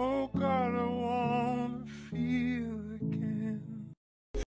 Oh God.